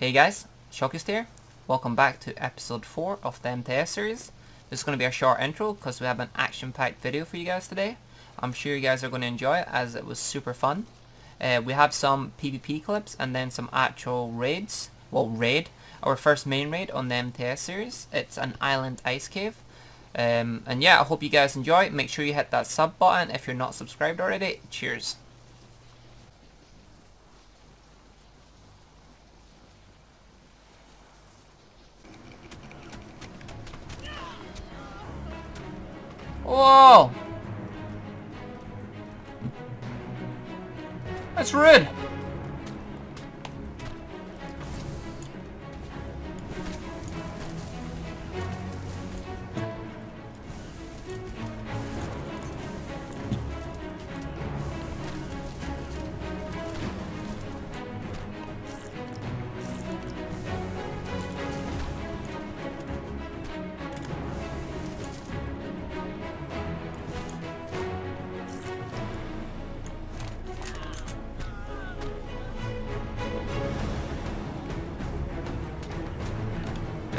Hey guys, Shockist here. Welcome back to episode 4 of the MTS series. This is going to be a short intro because we have an action-packed video for you guys today. I'm sure you guys are going to enjoy it as it was super fun. Uh, we have some PvP clips and then some actual raids. Well, raid. Our first main raid on the MTS series. It's an island ice cave. Um, and yeah, I hope you guys enjoy. Make sure you hit that sub button if you're not subscribed already. Cheers. Whoa! That's rude.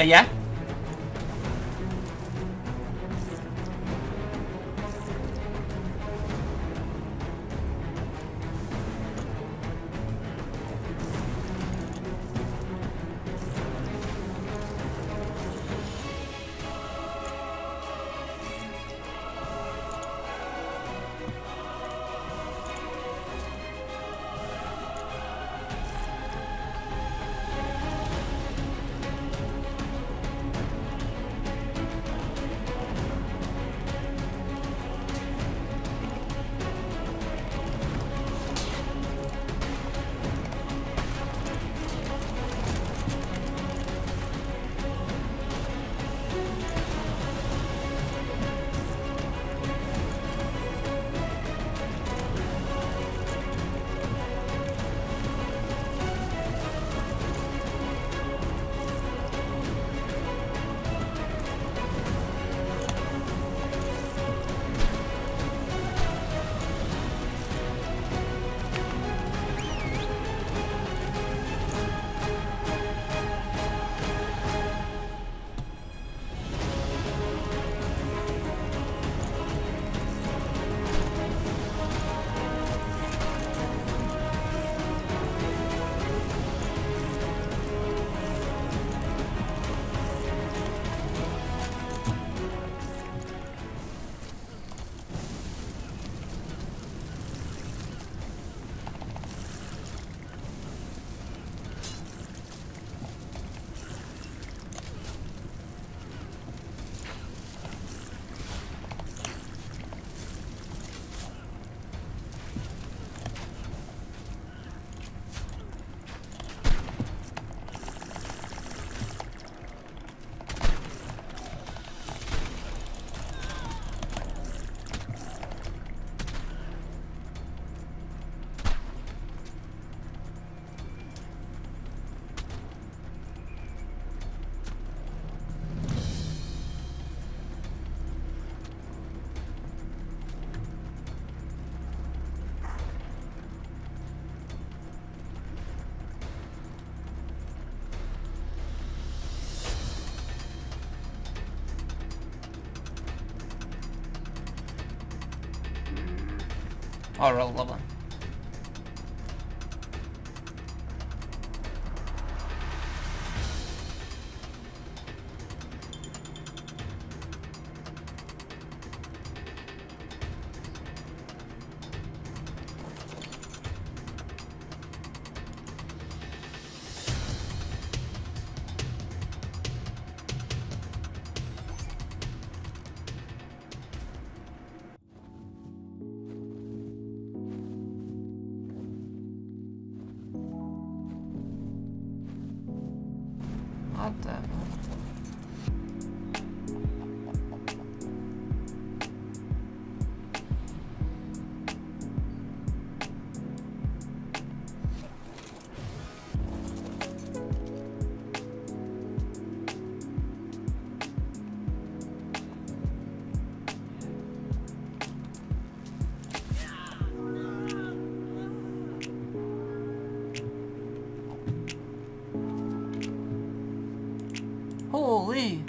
Uh, Oh, roll level. 喂.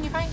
On it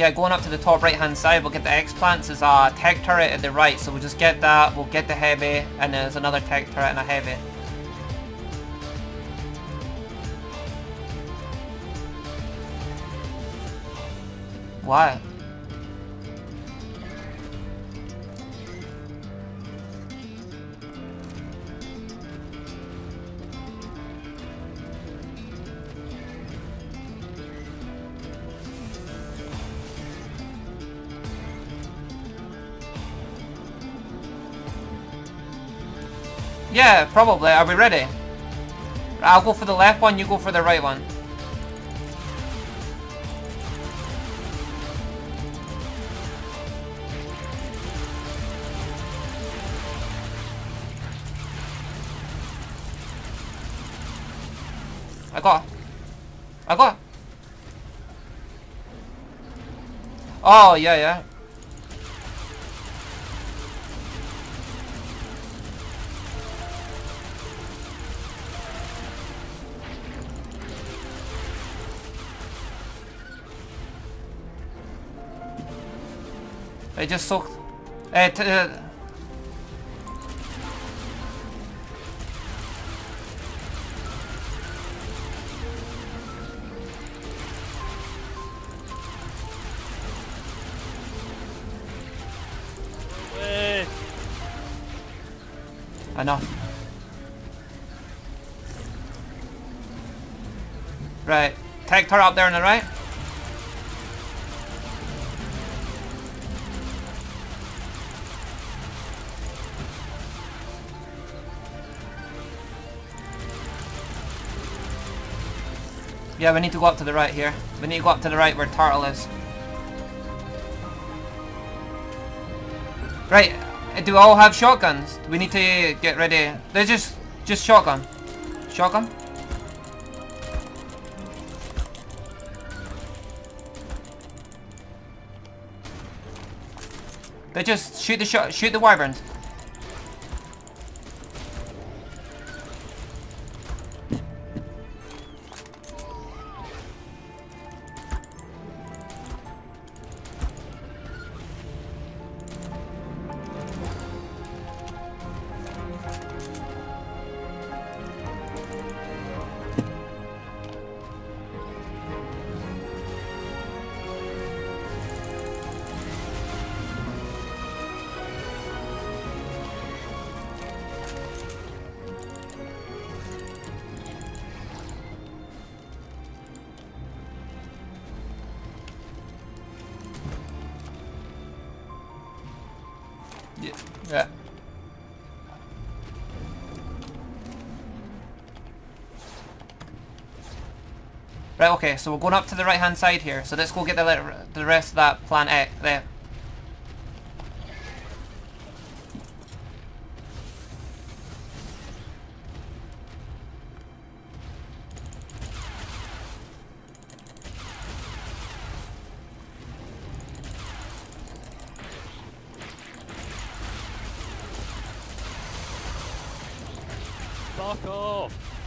Yeah, going up to the top right hand side, we'll get the X-Plants. There's a Tek turret at the right, so we'll just get that, we'll get the heavy, and there's another Tek turret and a heavy. What? Yeah, probably. Are we ready? I'll go for the left one, you go for the right one. I got. I got. Oh, yeah, yeah. Just soaked. Uh, uh. I know. Right. Turret up there on the right. Yeah, we need to go up to the right here. We need to go up to the right where Turtle is. Right, uh, do we all have shotguns? We need to get ready. There's just, just shotgun. Shotgun? They just shoot the shot, shoot the wyverns. Right, okay, so we're going up to the right hand side here. So let's go get the, the rest of that plan A there. Fuck off!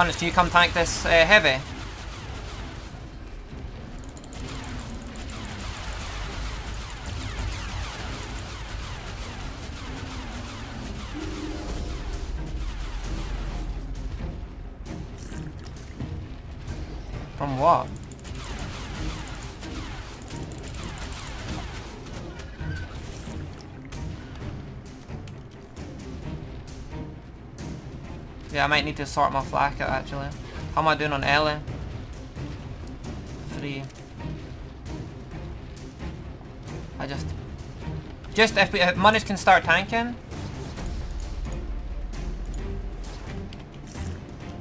Manage, can you come tank this uh, heavy? From what? Yeah, I might need to sort my flak out actually. How am I doing on Ellie? Three. I just... Just if, we, if Monies can start tanking.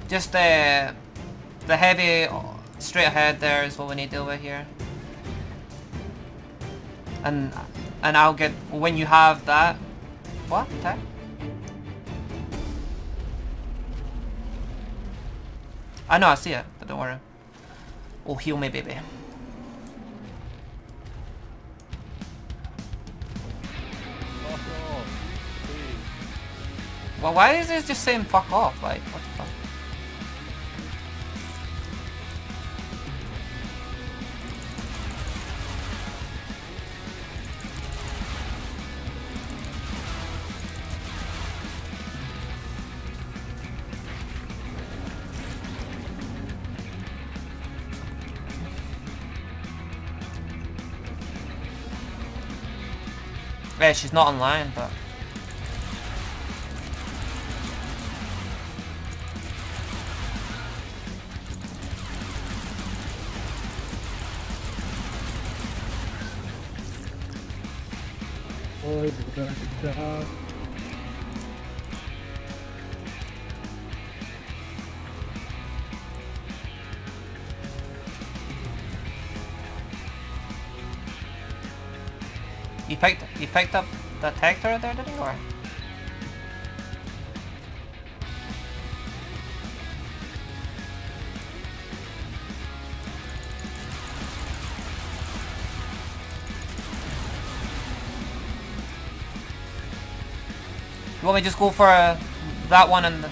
Just uh, the heavy straight ahead there is what we need to deal here. And and I'll get when you have that. What? Attack? I know I see it, but don't worry. Oh, heal me, baby. Well, why is this just saying fuck off? Like, what Yeah, she's not online, but... picked you picked up the tag turret there, did you? Or? You want me to just go for uh, that one and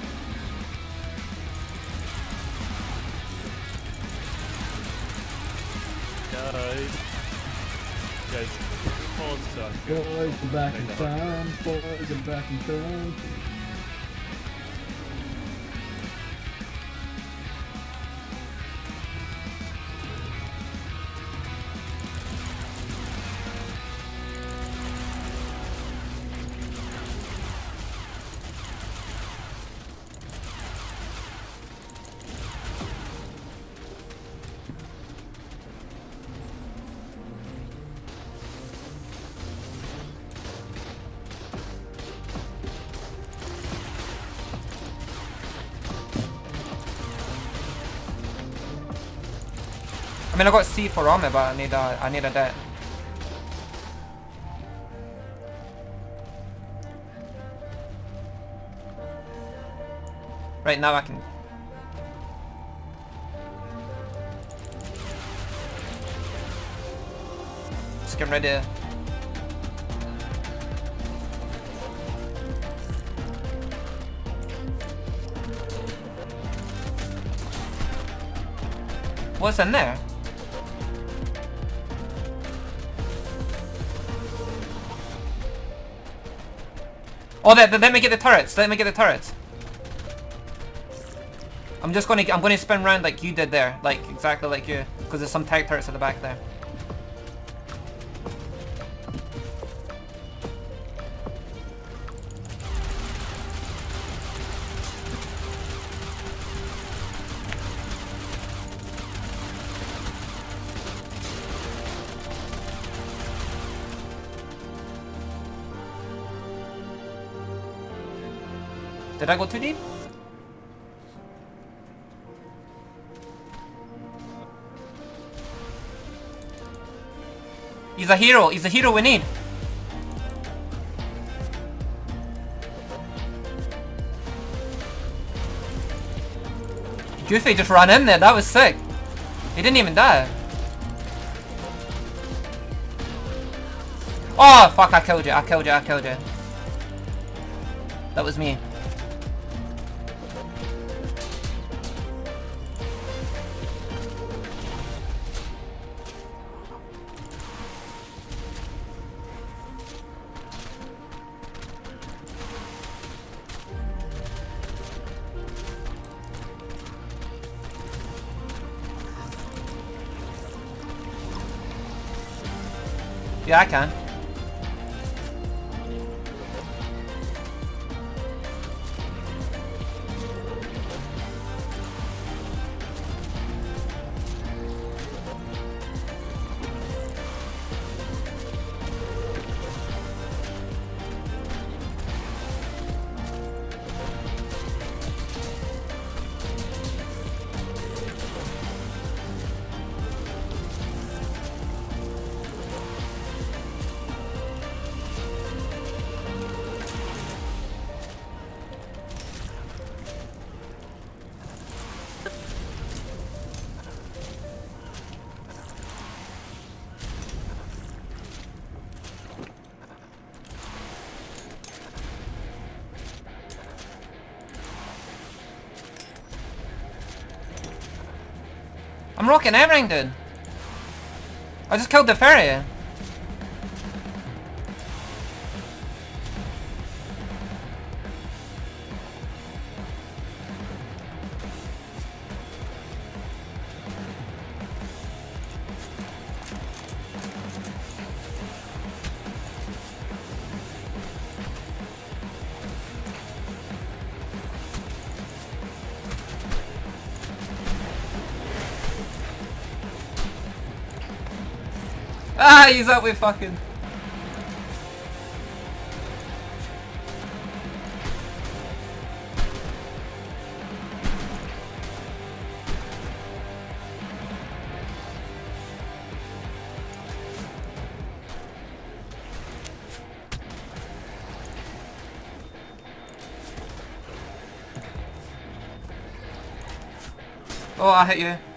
pause. Boys, back in town. Boys, back in town. I mean, I got C4 on me, but I need a, I need a det. Right now I can... Just get ready. What's in there? Oh, let, let me get the turrets. Let me get the turrets. I'm just gonna, I'm gonna spin around like you did there, like exactly like you. Because there's some Tek turrets at the back there. Did I go too deep? He's a hero. He's a hero we need. Goofy just ran in there. That was sick. He didn't even die. Oh, fuck. I killed you. I killed you. I killed you. That was me. Yeah, I can. I'm rocking everything, dude. I just killed the fairy. Fucking. Oh, I hit you.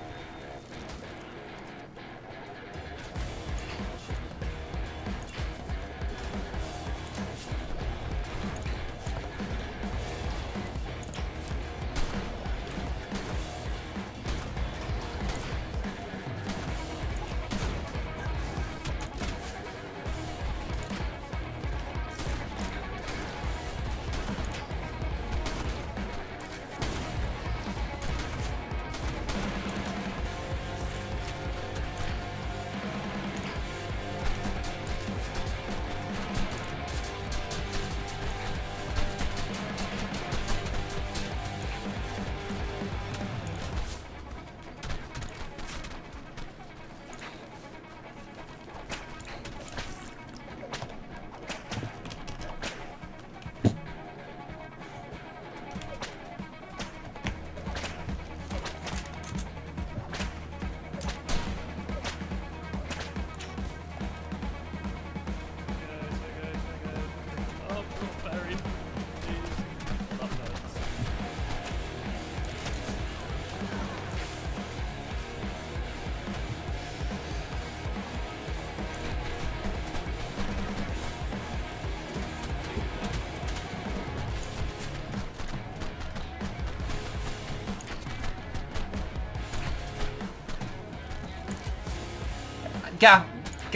Get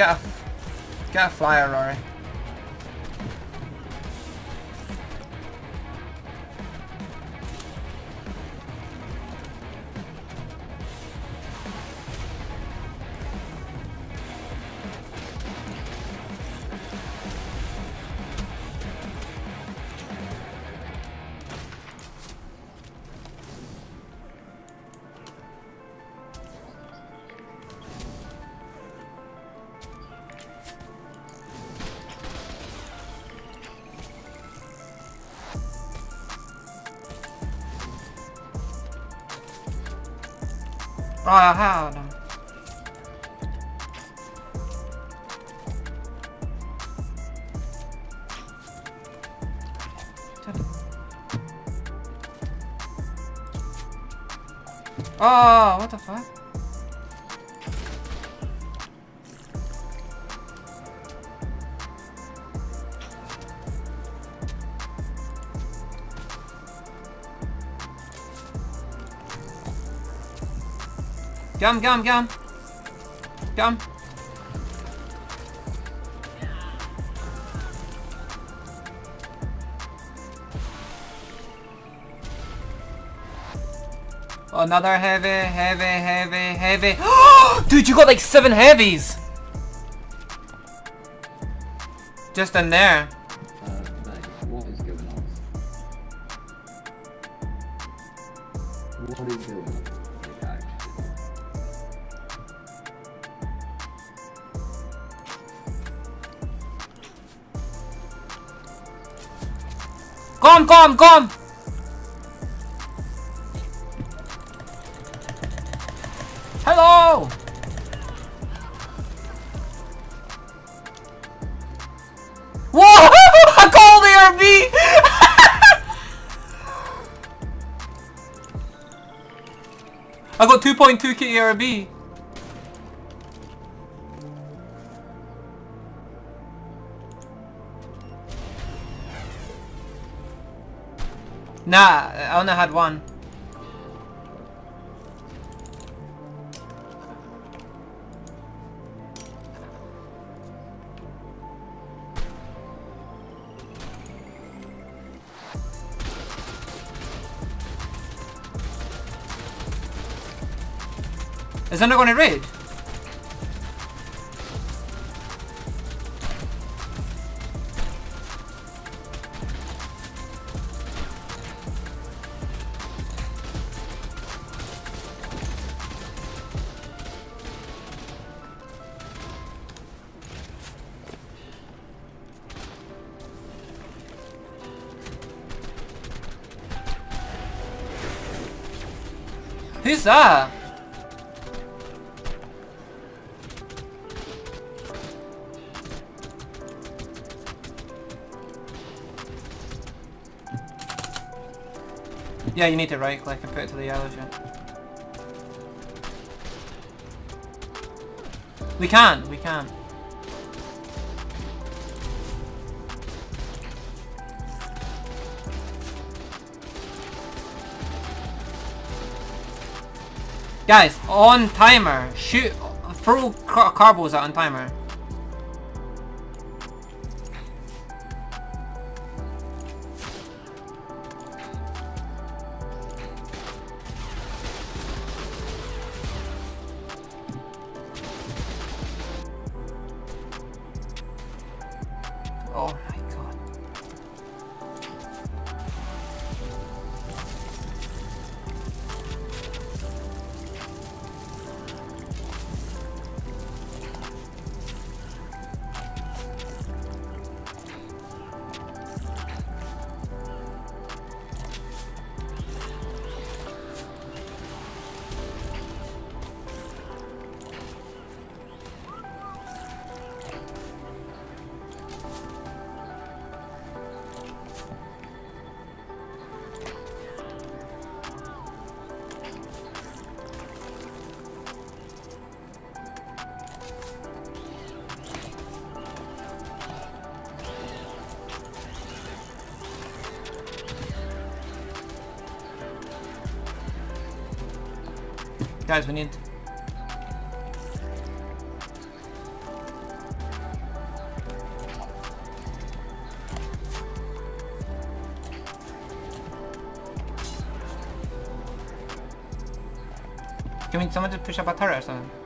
a, get a flyer, Rory. Oh, had. Oh, what the fuck? Gum, gum, gum. Gum. Another heavy, heavy, heavy, heavy. Dude, you got like seven heavies! Just in there. What is going on? What is going on? Come, come, come! Hello! Whoa! I called the RB! I got 2.2k ARB. Nah, I only had one. Is that not to raid? Who's? Yeah, you need to right click and put it to the shit. We can, we can. Guys, on timer, shoot, throw car carbos on timer. Oh my god. Guys, we need... Can we someone just push up a turret or something?